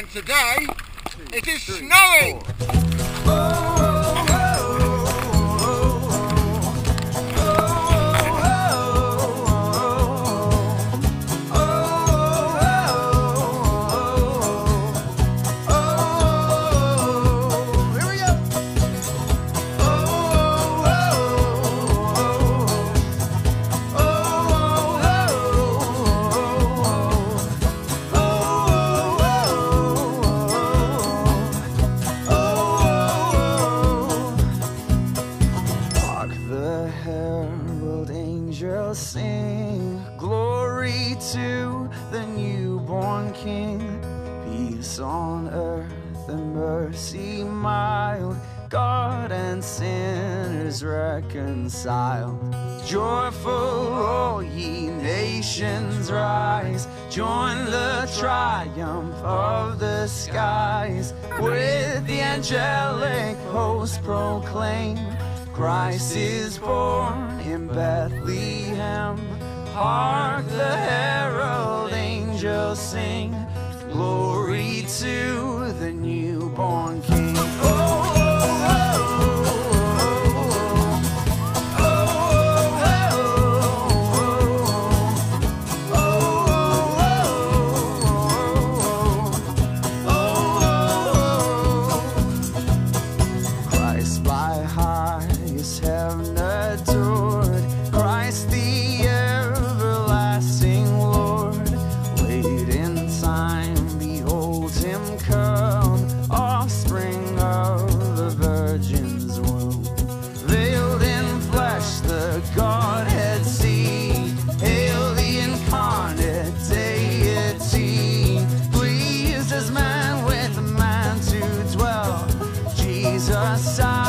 and today it is snowing. Herald angels sing glory to the newborn King. Peace on earth and mercy mild. God and sinners reconciled. Joyful, all ye nations rise. Join the triumph of the skies. With the angelic host proclaim. Christ is born in Bethlehem. Hark the herald angels sing, glory to the newborn King. Oh, oh, oh, by high have not adored Christ the everlasting Lord. Late in time, behold him come, offspring of the Virgin's womb. Veiled in flesh, the Godhead see hail the incarnate deity. Pleased as man with man to dwell, Jesus. I